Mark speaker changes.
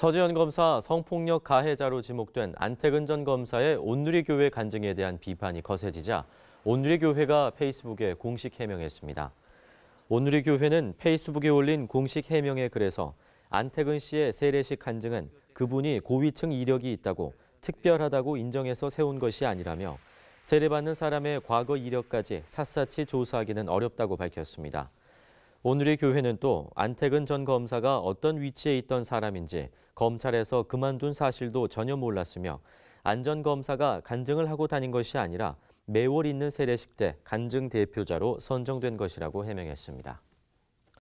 Speaker 1: 서지현 검사 성폭력 가해자로 지목된 안태근 전 검사의 온누리 교회 간증에 대한 비판이 거세지자 온누리 교회가 페이스북에 공식 해명했습니다. 온누리 교회는 페이스북에 올린 공식 해명의 글에서 안태근 씨의 세례식 간증은 그분이 고위층 이력이 있다고 특별하다고 인정해서 세운 것이 아니라며 세례받는 사람의 과거 이력까지 샅샅이 조사하기는 어렵다고 밝혔습니다. 오늘의 교회는 또 안태근 전 검사가 어떤 위치에 있던 사람인지 검찰에서 그만둔 사실도 전혀 몰랐으며 안 전 검사가 간증을 하고 다닌 것이 아니라 매월 있는 세례식 때 간증 대표자로 선정된 것이라고 해명했습니다.